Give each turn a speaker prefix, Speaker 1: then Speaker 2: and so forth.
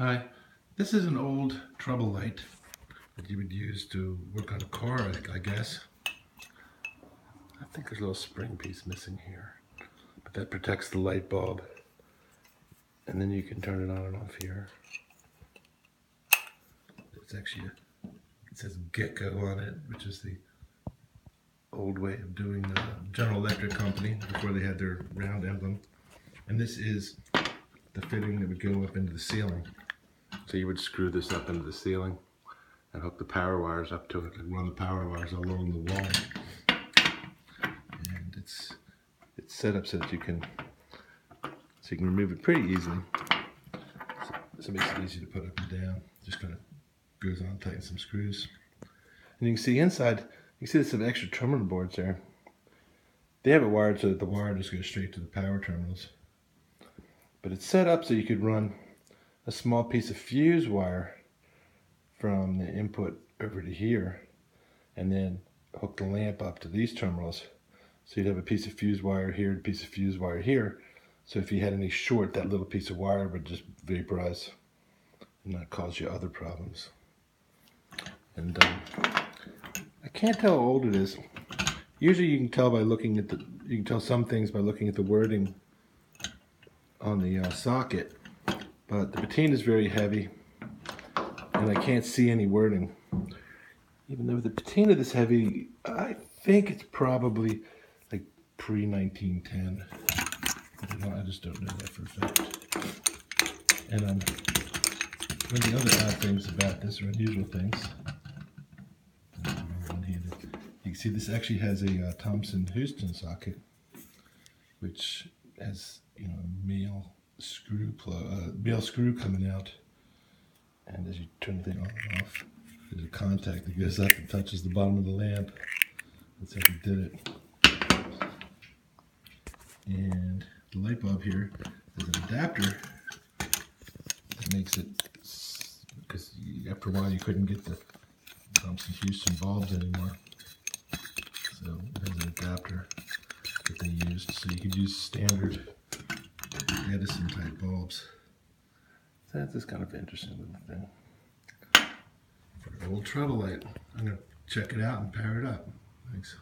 Speaker 1: Hi, this is an old trouble light that you would use to work on a car, I- guess. I think there's a little spring piece missing here, but that protects the light bulb. And then you can turn it on and off here. It's actually, a, it says Gecko on it, which is the old way of doing the General Electric company before they had their round emblem. And this is the fitting that would go up into the ceiling. So you would screw this up into the ceiling and hook the power wires up to it and run the power wires along the wall. And it's it's set up so that you can so you can remove it pretty easily. So, so it makes it easy to put up and down. Just kind of goes on, tighten some screws. And you can see inside, you can see there's some extra terminal boards there. They have it wired so that the wire just goes straight to the power terminals. But it's set up so you could run a small piece of fuse wire from the input over to here and then hook the lamp up to these terminals. So you'd have a piece of fuse wire here, a piece of fuse wire here. So if you had any short, that little piece of wire would just vaporize and not cause you other problems. And um, I can't tell how old it is. Usually you can tell by looking at the, you can tell some things by looking at the wording on the uh, socket, but the patina is very heavy and I can't see any wording. Even though the patina this heavy, I think it's probably like pre 1910. I, just don't know that for a fact. And um, one of the other odd things about this, or unusual things, you can see this actually has a uh, Thomson Houston socket, which has you know a male screw plug, uh, screw coming out, and as you turn the thing on and off, there's a contact that goes up and touches the bottom of the lamp. That's how we did it. And the light bulb here is an adapter that makes it because after a while you couldn't get the Thomson Houston bulbs anymore. So it has an adapter that they used. So you could use standard Edison type bulbs. That's just kind of interesting little thing. For an old trouble light. I'm going to check it out and power it up. Thanks.